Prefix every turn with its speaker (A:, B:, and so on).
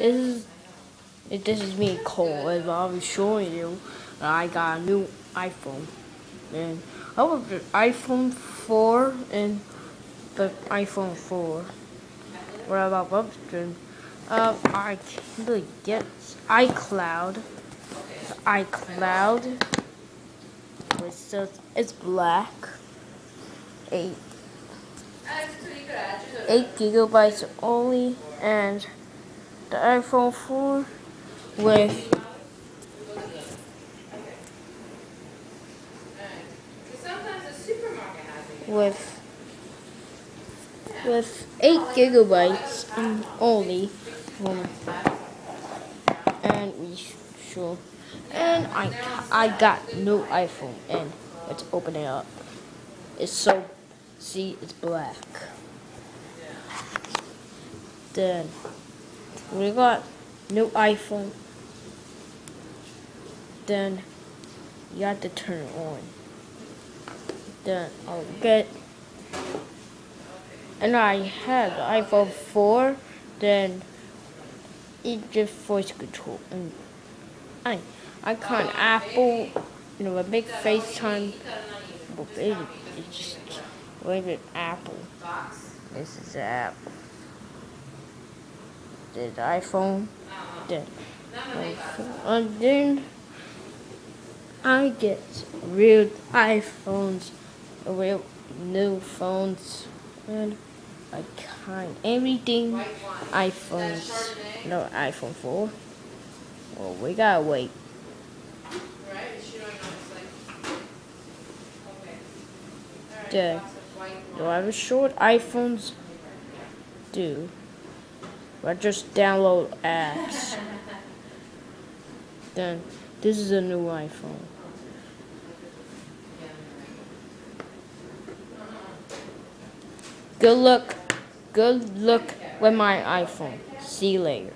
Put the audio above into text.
A: This is this is me, Cole, as I'll be showing you I got a new iPhone. And I have the iPhone 4 and the iPhone 4. What about upstream? Uh, I can't really get iCloud. ICloud. It says it's black. Eight. Eight gigabytes only, and the iPhone 4 with with with 8 gigabytes and only and we sure. And I I got new iPhone and let's open it up. It's so see it's black. Then we got new iPhone. Then you have to turn it on. Then I'll get and I had iPhone 4 then it just voice control and I I can't Apple you know a big FaceTime but it, it just wait Apple. This is Apple the iPhone. Then and uh, then I get real iPhones real new phones and I kind everything iPhones. No iPhone 4 well we gotta wait. The do I have a short iPhones? Do I just download apps then this is a new iPhone Good luck. Good luck with my iPhone. See you later.